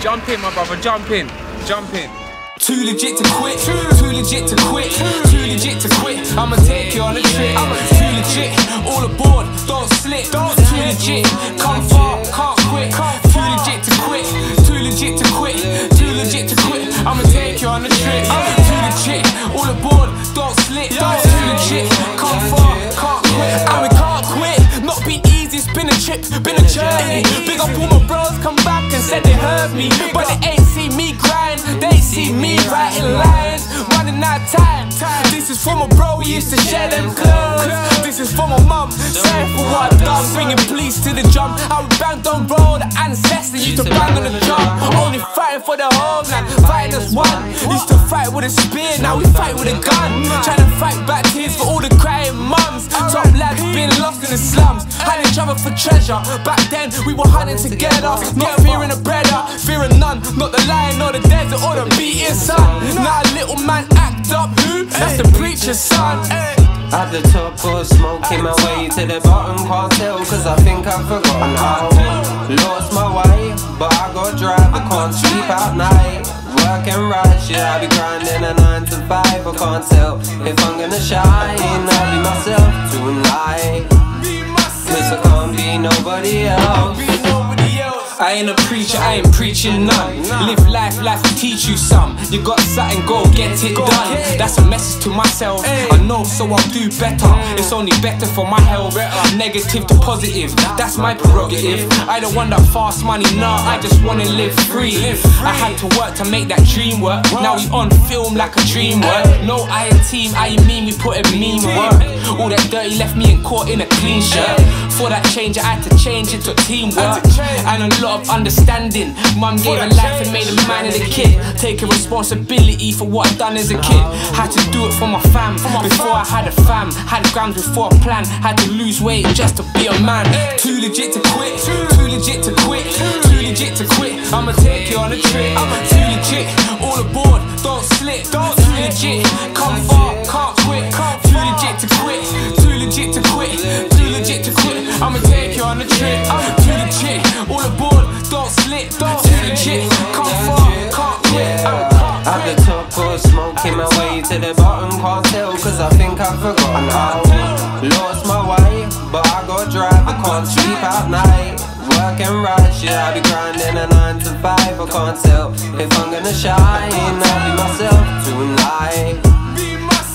Jump in, my brother, jump in, jump in. Too legit to quit, too legit to quit, too legit to quit. I'ma take you on a trip. Too legit, all aboard, don't slip. Too legit, come far, can't quit. Too legit to quit, too legit to quit, too legit to quit. I'ma take you on a trip. Too legit, all aboard, don't slip. Too legit, come far, can't quit. And we can't quit, not be easy, it's been a trip, been a journey. Big up all my bros, come back and said they heard me, but they ain't see me grind. They see me writing lines, running out time. This is for my bro, we used to share them clothes. This is for my mum, sorry for what I've done. Bringing police to the drum. I would bang on roll, the ancestors used to bang on the drum. Only fighting for the homeland, fighting as one. Used to fight with a spear, now we fight with a gun. Trying to fight back tears for all the crying mums. Top lads been lost in the slums, hiding each other for treasure. Back then we were hunting together, not fearing a brother, fearing none. Not the lion or the desert or the beating sun. Now a little man act up, who? That's the preacher's son. Eh? At the top of smoking my way to the bottom Can't tell cause I think I've forgotten how Lost my way, but I got drive I can't sleep at night Working right, shit, I be grinding a 9 to 5 I can't tell if I'm gonna shine I'll be myself tonight nobody else I ain't a preacher, I ain't preaching none. Live life, life will teach you some. You got something, go get it done. That's a message to myself. I know, so I'll do better. It's only better for my health. Negative to positive, that's my prerogative. I don't want that fast money, nah. I just wanna live free. I had to work to make that dream work. Now we on film like a dream work. No I and team, I mean we put in mean work. All that dirty left me in court in a clean shirt. For that change, I had to change it to teamwork and a lot of understanding. Mum gave a life and made a man of the kid. Taking responsibility for what I done as a kid. Had to do it for my fam. Before I had a fam, had grams before a plan. Had to lose weight just to be a man. Too legit to quit, too legit to quit, too legit to quit. I'ma take you on a trip. I'm Too legit, all aboard, don't slip. Too legit, come far, can't quit. Too legit to quit, take you on a trip. Too legit, all aboard, don't slip. Don't Too legit, come far, can't quit. Uh, at the top of smoking my way to the bottom Can't tell cause I think I've forgotten how Lost my way, but I got drive I can't sleep at night. Working right, shit, I be grinding a 9 to 5 I can't tell if I'm gonna shine. I'll be myself tonight.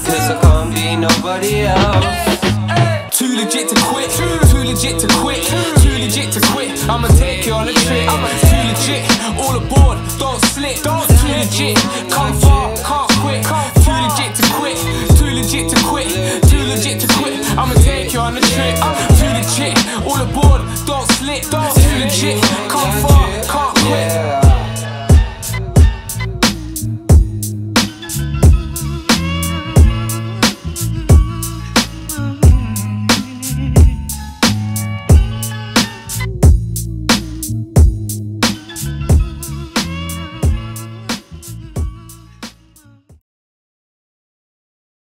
Cause I can't be nobody else. Too legit to quit, too legit to quit, take you on a trip. Too legit, all aboard, don't slip. Don't too legit, come far, can't quit. Too legit to quit, too legit to quit, too legit to quit. I'ma take you on a trip. Too legit, all aboard, don't slip. Don't Too legit.